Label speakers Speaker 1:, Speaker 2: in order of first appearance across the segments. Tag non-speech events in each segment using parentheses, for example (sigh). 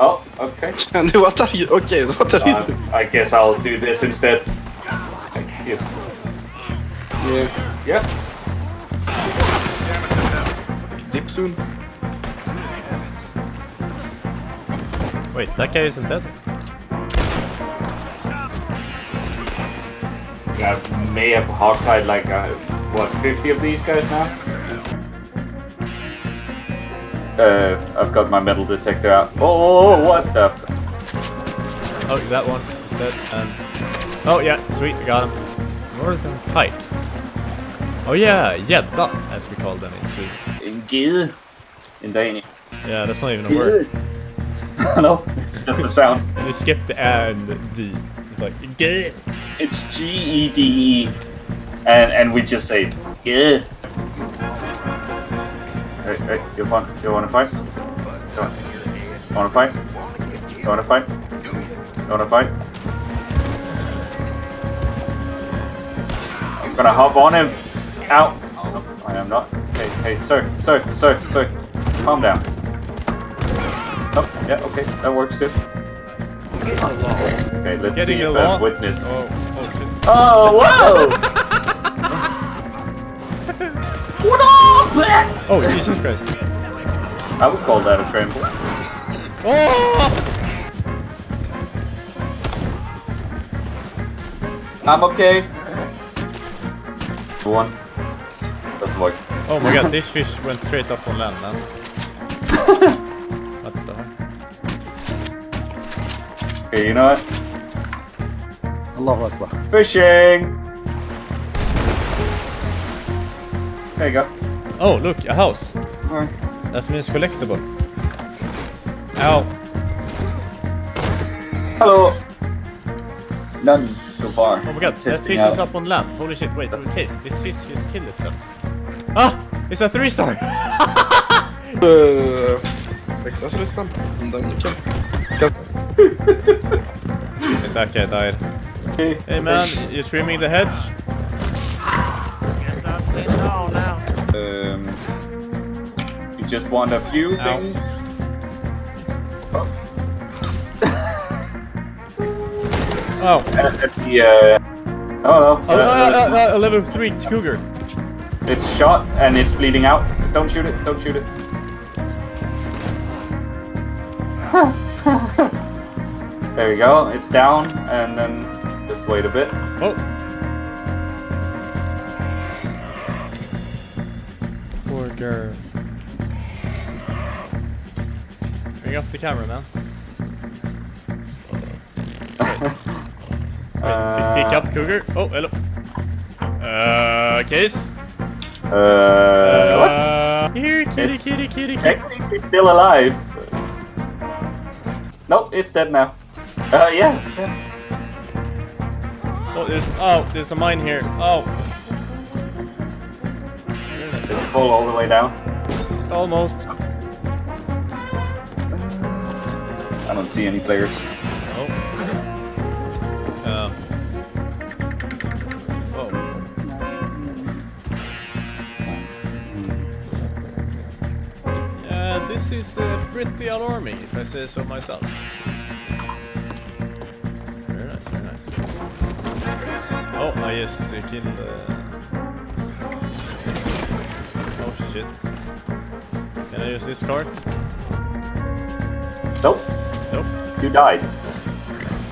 Speaker 1: Oh, okay.
Speaker 2: what are you? Okay, what are you?
Speaker 1: Uh, I guess I'll do this instead. Thank you.
Speaker 2: Yeah,
Speaker 1: Yeah.
Speaker 2: dip soon.
Speaker 3: Wait, that guy isn't dead?
Speaker 1: I may have hogtied like, uh, what, 50 of these guys now? Uh, I've got my metal detector out. Oh, what the f-
Speaker 3: Oh, that one is dead. And oh yeah, sweet, I got him. Northern Pike. Oh yeah, gädda, as we call them in Sweden.
Speaker 1: En. In Danish.
Speaker 3: Yeah, that's not even a word. (laughs)
Speaker 1: no, it's just a sound.
Speaker 3: You skip the and D. It's like ged.
Speaker 1: It's G E D E, and and we just say yeah. Hey, hey, you want you want to fight? You want, you want to fight? You want to fight? You want to fight? I'm gonna hop on him. Out. No, I am not. Hey, hey, sir, sir, sir, sir, calm down. Oh, yeah, okay, that works too. Okay, let's
Speaker 3: Getting
Speaker 1: see if
Speaker 3: along.
Speaker 1: a witness.
Speaker 3: Oh, oh.
Speaker 1: Oh, whoa! (laughs)
Speaker 3: Oh, Jesus Christ.
Speaker 1: I would call that a trample.
Speaker 3: Oh!
Speaker 1: I'm okay. One. Doesn't work.
Speaker 3: Oh my god, (laughs) this fish went straight up on land, man. (laughs) what the heck?
Speaker 1: Okay, you know what?
Speaker 4: Allahu Akbar.
Speaker 1: Fishing! There you go.
Speaker 3: Oh, look, a house.
Speaker 1: Alright.
Speaker 3: That means collectible. Ow.
Speaker 1: Hello! None so far.
Speaker 3: Oh my god, that fish
Speaker 1: out.
Speaker 3: is up on land. Holy shit, wait, in case, this fish just killed itself. Ah! It's a three star! (laughs)
Speaker 2: Uh, Texas rösten. And then you can...
Speaker 3: that guy died. Hey man, you're trimming the hedge?
Speaker 1: Just want a few
Speaker 3: Ow.
Speaker 1: things. Oh. (laughs)
Speaker 3: Oh.
Speaker 1: The, uh, oh no.
Speaker 3: Oh,
Speaker 1: uh,
Speaker 3: uh, uh, uh, level 3 cougar.
Speaker 1: It's shot and it's bleeding out. Don't shoot it. Don't shoot it. (laughs) there we go. It's down, and then just wait a bit.
Speaker 3: Oh. Poor girl. Bring up the camera, man.
Speaker 1: Uh,
Speaker 3: Pick up cougar. Oh, hello. Uh, case.
Speaker 1: Uh, what?
Speaker 3: Uh, here, kitty,
Speaker 1: It's
Speaker 3: kitty, kitty, kitty.
Speaker 1: Technically still alive. Nope, it's dead now. Uh, yeah. yeah.
Speaker 3: Oh, there's oh, there's a mine here. Oh,
Speaker 1: Did it fall all the way down?
Speaker 3: almost.
Speaker 1: I don't see any players.
Speaker 3: Oh. Um. Oh. Yeah, this is uh, pretty alarming, if I say so myself. Very nice, very nice. Oh, I just uh, killed the... Oh shit. Can I use this card?
Speaker 1: Nope,
Speaker 3: Nope.
Speaker 1: you died.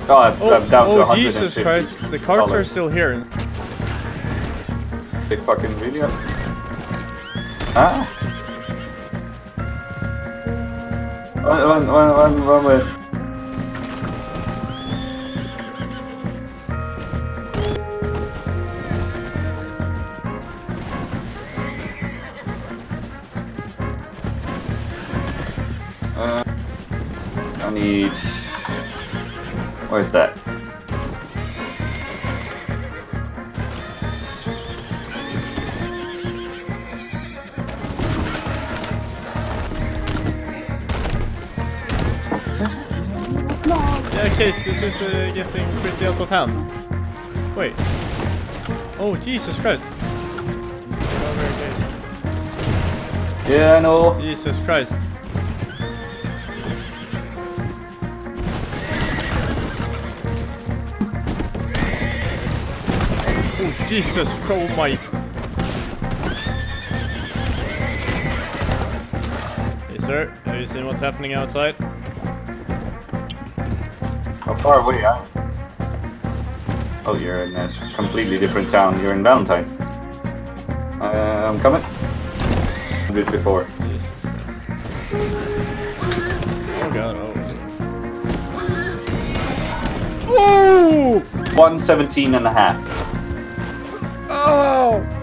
Speaker 1: Oh, I've,
Speaker 3: Oh,
Speaker 1: I'm down to
Speaker 3: oh Jesus Christ, the cards are still here.
Speaker 1: They fucking are. Ah. One, one, one, one, one minute. I need. Where's that?
Speaker 3: Yeah, case, this is uh, getting pretty out of hand. Wait. Oh, Jesus Christ. Over.
Speaker 1: Yeah, I know.
Speaker 3: Jesus Christ. Oh, Jesus, oh my... Hey, sir, have you seen what's happening outside?
Speaker 1: How far away are you? Oh, you're in a completely different town. You're in Valentine. Uh, I'm coming. A bit before.
Speaker 3: Jesus Oh god, oh. Oh!
Speaker 1: 117 and a half. Oh!